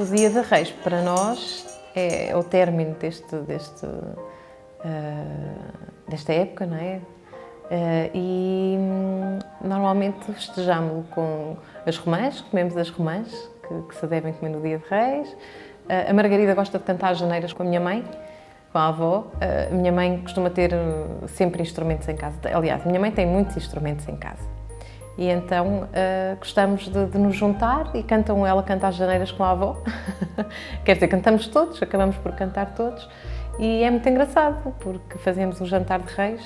O Dia de Reis, para nós, é o término deste, deste, ah, desta época, não é? Ah, e hum, normalmente festejamos com as romãs, comemos as romãs, que, que se devem comer no Dia de Reis. Ah, a Margarida gosta de cantar as janeiras com a minha mãe, com a avó. Ah, a minha mãe costuma ter uh, sempre instrumentos em casa. Aliás, a minha mãe tem muitos instrumentos em casa. E então gostamos de, de nos juntar e cantam, ela canta as janeiras com a avó. Quer dizer, cantamos todos, acabamos por cantar todos. E é muito engraçado, porque fazemos um jantar de reis